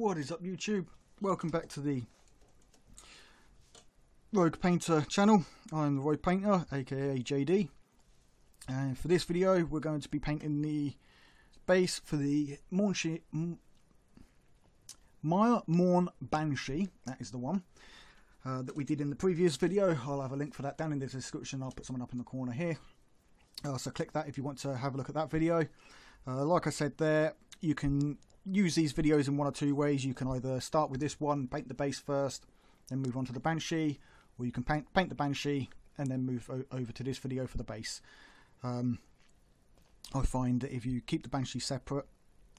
What is up YouTube? Welcome back to the Rogue Painter channel. I'm the Rogue Painter, aka JD. And for this video we're going to be painting the base for the Mornshi, Myrmourn Banshee, that is the one, uh, that we did in the previous video. I'll have a link for that down in the description, I'll put someone up in the corner here. Uh, so click that if you want to have a look at that video. Uh, like I said there, you can use these videos in one or two ways. You can either start with this one, paint the base first, then move on to the Banshee, or you can paint, paint the Banshee and then move over to this video for the base. Um, I find that if you keep the Banshee separate,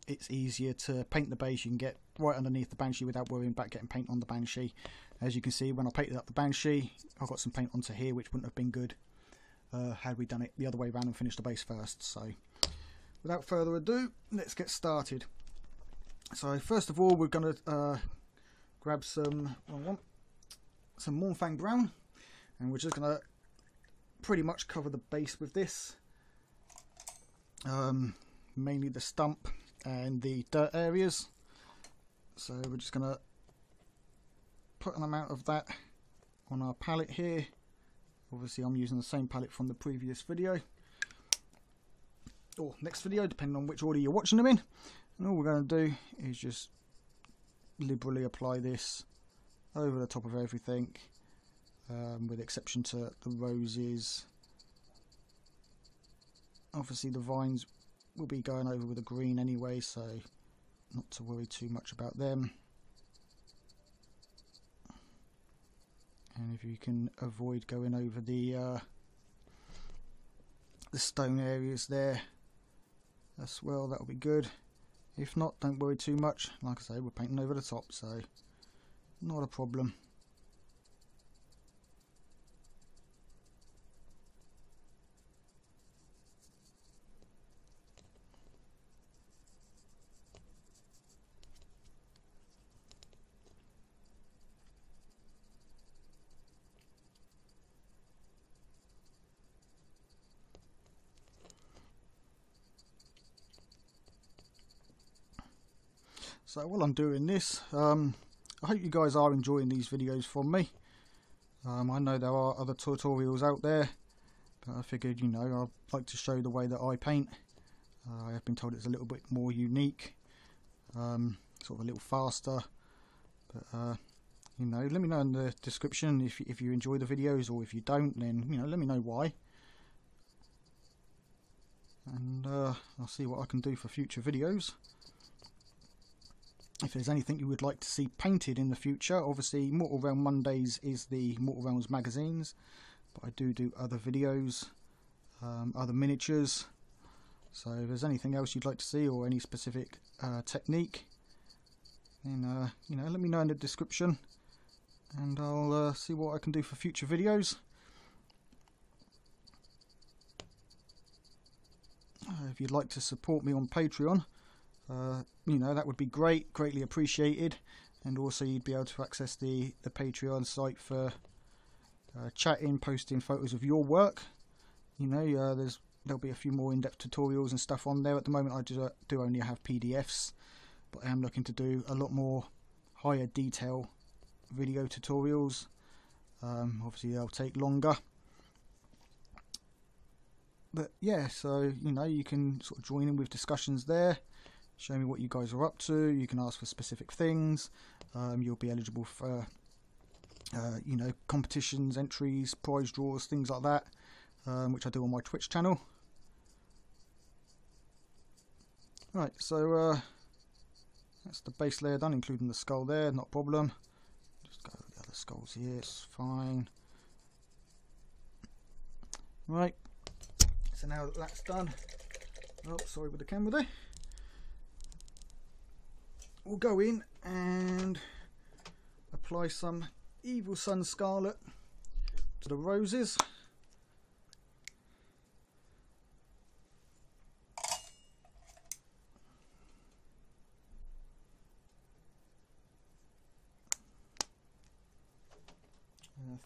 it's easier to paint the base. You can get right underneath the Banshee without worrying about getting paint on the Banshee. As you can see, when I painted up the Banshee, I got some paint onto here, which wouldn't have been good uh, had we done it the other way around and finished the base first. So, without further ado, let's get started. So first of all, we're going to uh, grab some some Mournfang Brown, and we're just going to pretty much cover the base with this. Um, mainly the stump and the dirt areas. So we're just going to put an amount of that on our palette here. Obviously I'm using the same palette from the previous video. Or next video, depending on which order you're watching them in. And all we're going to do is just liberally apply this over the top of everything, um, with exception to the roses. Obviously the vines will be going over with the green anyway, so not to worry too much about them. And if you can avoid going over the uh, the stone areas there as well, that'll be good. If not, don't worry too much. Like I say, we're painting over the top, so not a problem. So while I'm doing this, um, I hope you guys are enjoying these videos from me. Um, I know there are other tutorials out there, but I figured, you know, I'd like to show the way that I paint. Uh, I have been told it's a little bit more unique, um, sort of a little faster, but uh, you know, let me know in the description if, if you enjoy the videos or if you don't, then, you know, let me know why. And uh, I'll see what I can do for future videos if there's anything you would like to see painted in the future. Obviously, Mortal Realm Mondays is the Mortal Realms magazines, but I do do other videos, um, other miniatures. So if there's anything else you'd like to see or any specific uh, technique, then uh, you know, let me know in the description, and I'll uh, see what I can do for future videos. Uh, if you'd like to support me on Patreon, uh, you know that would be great greatly appreciated. And also you'd be able to access the the patreon site for uh, chatting posting photos of your work. You know uh, there's there'll be a few more in-depth tutorials and stuff on there. At the moment i do, do only have pdfs but i am looking to do a lot more higher detail video tutorials. Um, obviously they'll take longer. But yeah so you know you can sort of join in with discussions there show me what you guys are up to. You can ask for specific things. Um, you'll be eligible for, uh, you know, competitions, entries, prize draws, things like that, um, which I do on my Twitch channel. Right, so uh, that's the base layer done, including the skull there, not a problem. Just go with the other skulls here, it's fine. Right, so now that that's done, oh, sorry with the camera there we'll go in and apply some Evil Sunz Scarlet to the roses.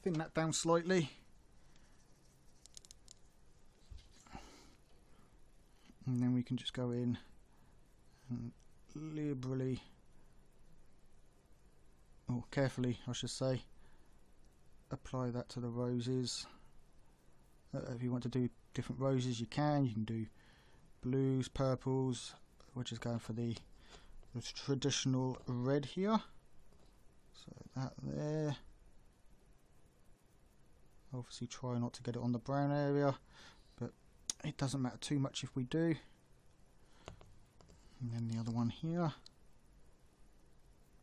Thin that down slightly. And then we can just go in and liberally or carefully I should say, apply that to the roses. Uh, if you want to do different roses you can, you can do blues, purples, which is going for the, the traditional red here. So that there. Obviously try not to get it on the brown area, but it doesn't matter too much if we do. And then the other one here.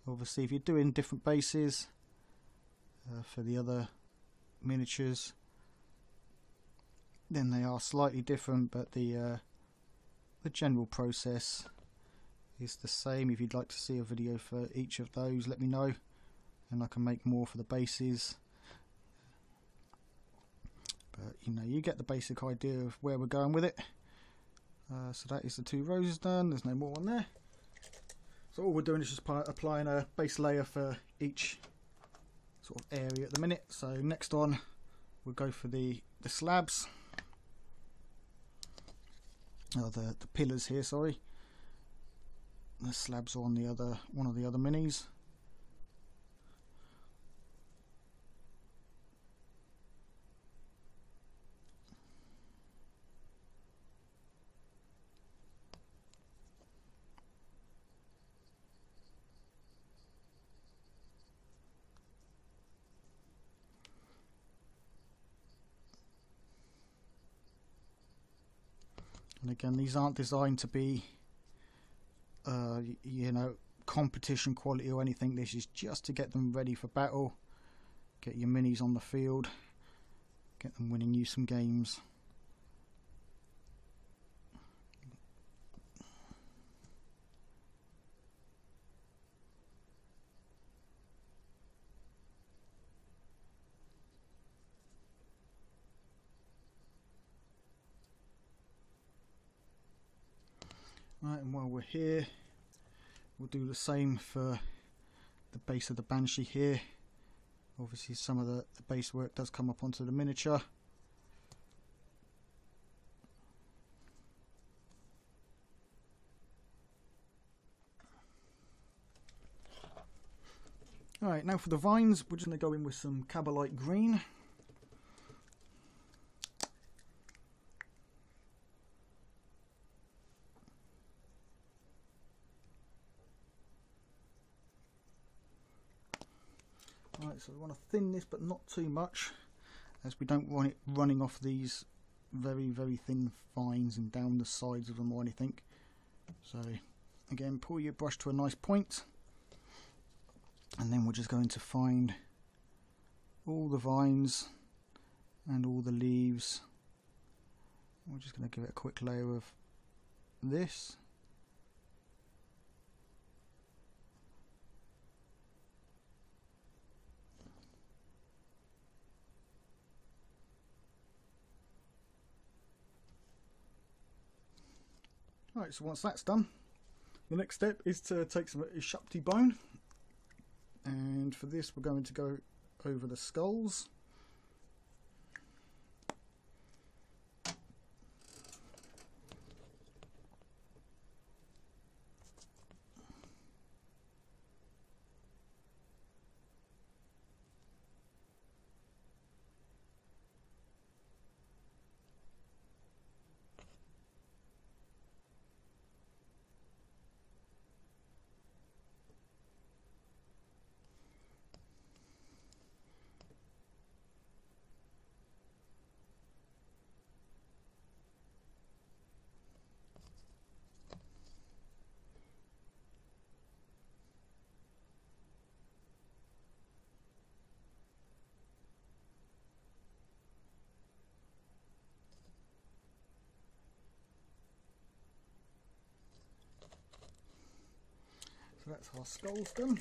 Obviously if you're doing different bases uh, for the other miniatures, then they are slightly different, but the uh, the general process is the same. If you'd like to see a video for each of those, let me know, and I can make more for the bases. But you know, you get the basic idea of where we're going with it. Uh, so that is the two roses done. There's no more on there. So all we're doing is just applying a base layer for each sort of area at the minute. So next on, we'll go for the the slabs oh, the, the pillars here, sorry. The slabs are on the other one of the other minis. And again, these aren't designed to be, uh, you know, competition quality or anything. This is just to get them ready for battle, get your minis on the field, get them winning you some games. Right, and while we're here, we'll do the same for the base of the Banshee here. Obviously some of the, the base work does come up onto the miniature. Alright, now for the vines, we're just going to go in with some Kabalite Green. Right, so we want to thin this but not too much as we don't want it running off these very very thin vines and down the sides of them or anything. So again pull your brush to a nice point and then we're just going to find all the vines and all the leaves. We're just going to give it a quick layer of this Right, so once that's done, the next step is to take some Ushabti bone, and for this we're going to go over the skulls. That's our skulls done.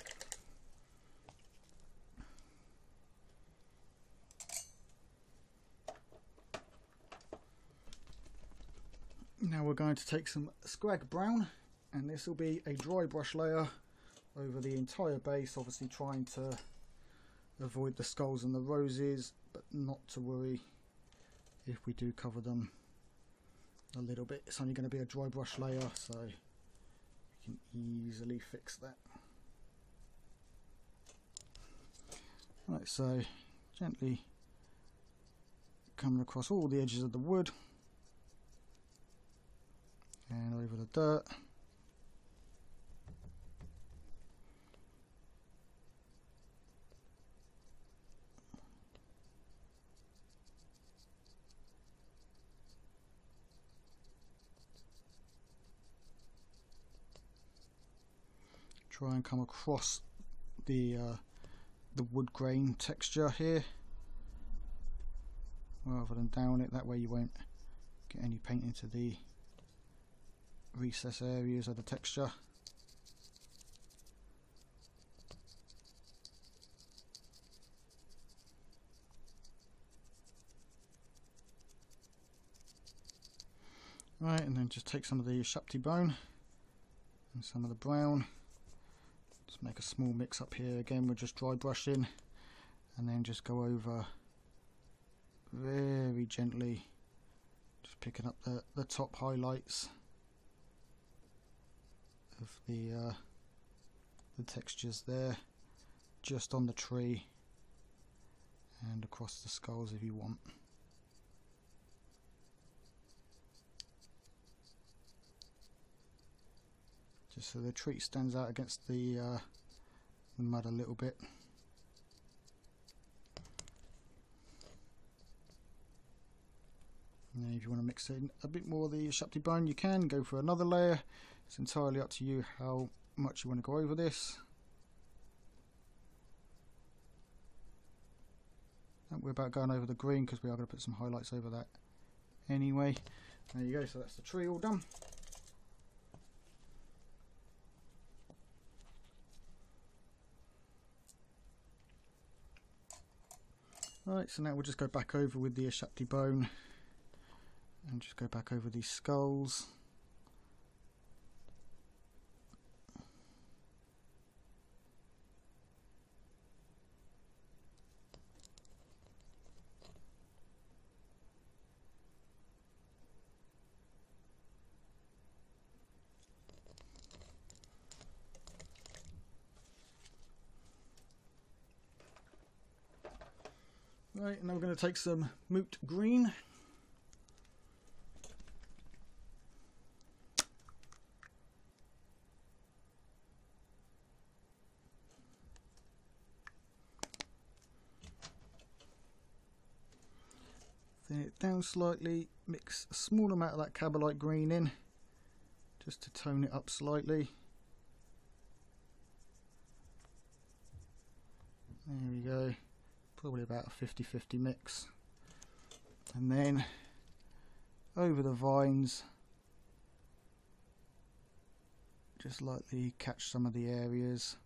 Now we're going to take some Skrag Brown and this will be a dry brush layer over the entire base, obviously trying to avoid the skulls and the roses, but not to worry if we do cover them a little bit. It's only going to be a dry brush layer, so can easily fix that. like so gently coming across all the edges of the wood and over the dirt try and come across the uh, the wood grain texture here. Rather than down it that way you won't get any paint into the recess areas of the texture. Right and then just take some of the Ushabti bone and some of the brown make a small mix up here. Again we're just dry brushing and then just go over very gently just picking up the, the top highlights of the uh, the textures there just on the tree and across the skulls if you want so the tree stands out against the, uh, the mud a little bit. And if you want to mix in a bit more of the Ushabti bone you can, go for another layer. It's entirely up to you how much you want to go over this. And we're about going over the green because we are going to put some highlights over that anyway. There you go, so that's the tree all done. Right, so now we'll just go back over with the Ushabti bone and just go back over these skulls. Right, now we're going to take some moot green. Thin it down slightly, mix a small amount of that Kabalite green in, just to tone it up slightly. There we go probably about a 50-50 mix. And then over the vines just lightly catch some of the areas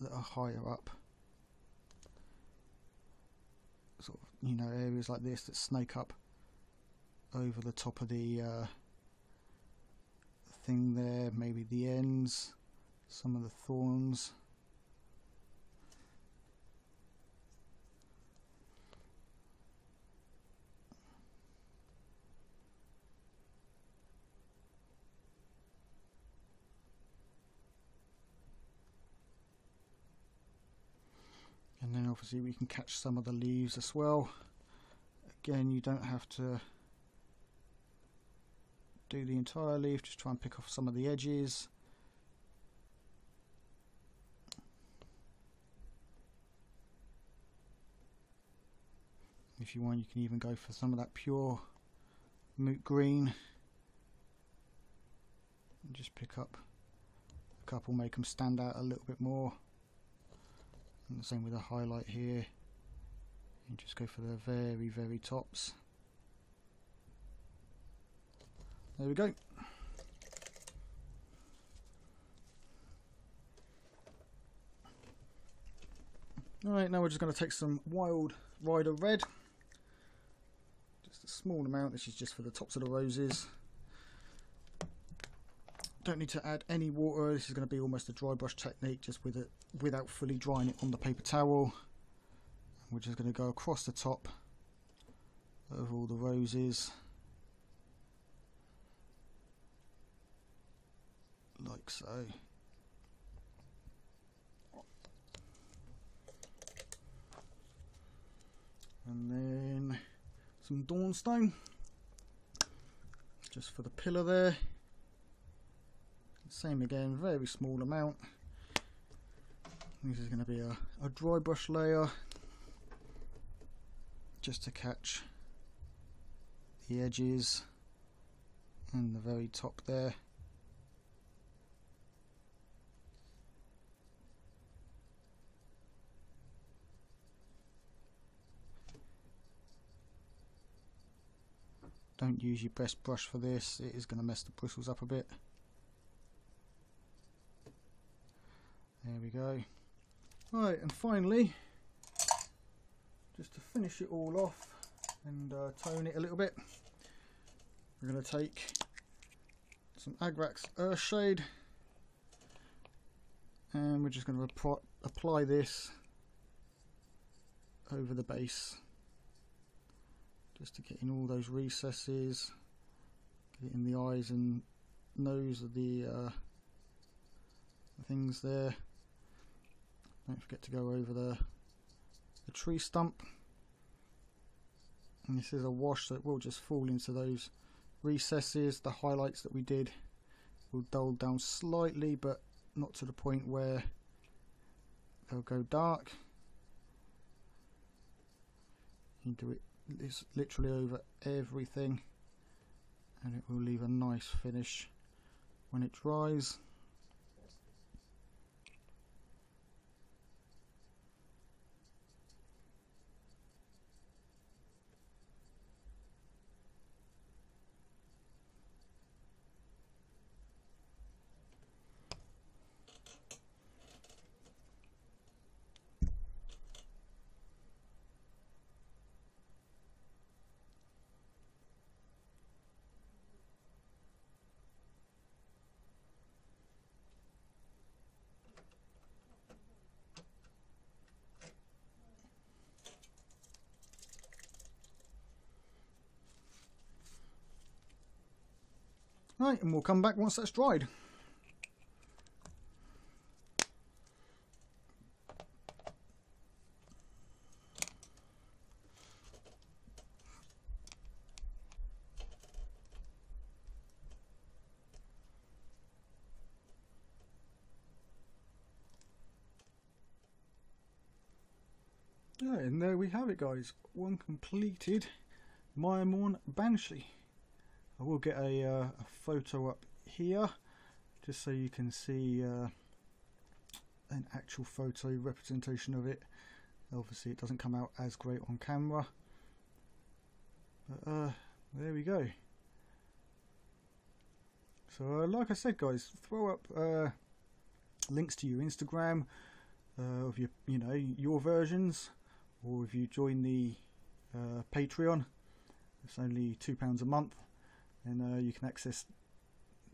that are higher up. Sort of you know areas like this that snake up over the top of the uh, thing there maybe the ends some of the thorns and then obviously we can catch some of the leaves as well. Again you don't have to do the entire leaf just try and pick off some of the edges. If you want you can even go for some of that pure moot green. And just pick up a couple make them stand out a little bit more and the same with the highlight here and just go for the very very tops there we go Alright, now we're just going to take some Wild Rider Red. Just a small amount, this is just for the tops of the roses. Don't need to add any water. This is going to be almost a dry brush technique, just with it without fully drying it on the paper towel. We're just going to go across the top of all the roses. Like so. And then some dawnstone just for the pillar there. Same again, very small amount this is going to be a, a dry brush layer just to catch the edges and the very top there Don't use your best brush for this, it is going to mess the bristles up a bit. There we go. Right, and finally, just to finish it all off and uh, tone it a little bit, we're going to take some Agrax Earthshade and we're just going to apply this over the base just to get in all those recesses get in the eyes and nose of the, uh, the things there don't forget to go over the, the tree stump. And this is a wash that will just fall into those recesses. The highlights that we did will dull down slightly but not to the point where they'll go dark. You do it this literally over everything and it will leave a nice finish when it dries Right, and we'll come back once that's dried. Yeah, and there we have it guys, one completed Myrmourn Banshee. I will get a, uh, a photo up here just so you can see uh, an actual photo representation of it. Obviously it doesn't come out as great on camera. But uh, there we go. So uh, like I said guys throw up uh, links to your Instagram uh, of your you know your versions or if you join the uh, Patreon it's only two pounds a month and uh, you can access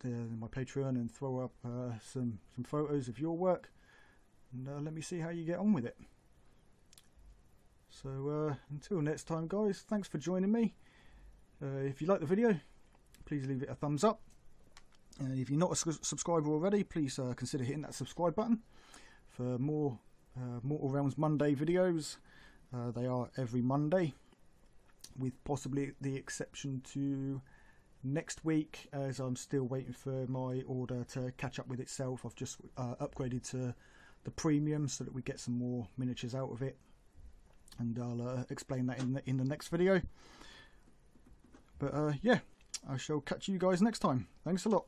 the, my Patreon and throw up uh, some some photos of your work and uh, let me see how you get on with it. So uh, until next time guys, thanks for joining me. Uh, if you like the video, please leave it a thumbs up. And if you're not a subscriber already, please uh, consider hitting that subscribe button for more Mortal Realms Monday videos. they are every Monday, with possibly the exception to next week as I'm still waiting for my order to catch up with itself I've just uh, upgraded to the premium so that we get some more miniatures out of it. And I'll uh, explain that in the, in the next video. But uh, yeah I shall catch you guys next time. Thanks a lot